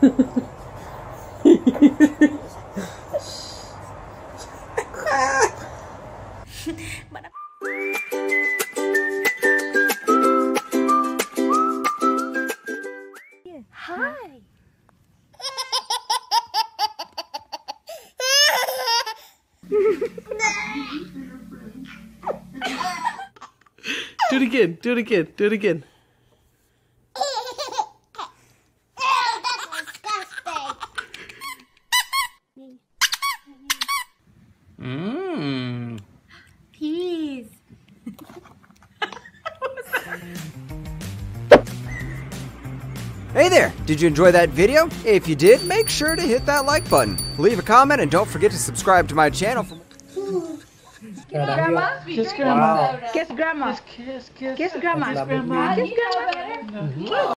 Ha ha ha. Hi. Do it again. Do it again. Do it again. Mmm. Hey there! Did you enjoy that video? If you did, make sure to hit that like button. Leave a comment and don't forget to subscribe to my channel for Grandma? Kiss grandma. Kiss grandma. Kiss, kiss, Kiss grandma. Kiss grandma. Kiss grandma. Mm-hmm.